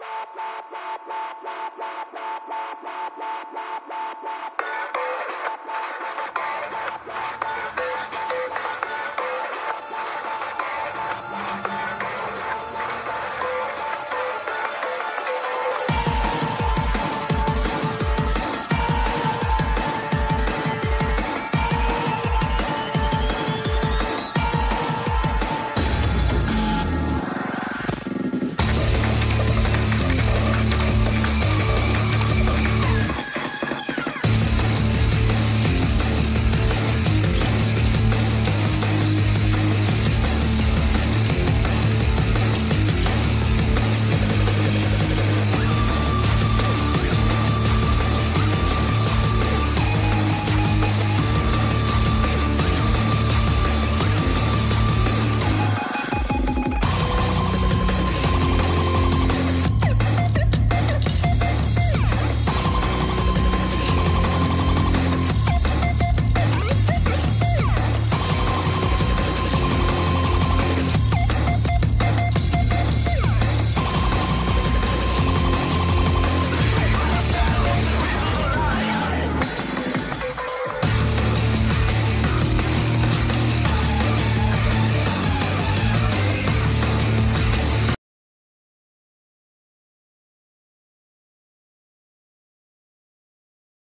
Yeah.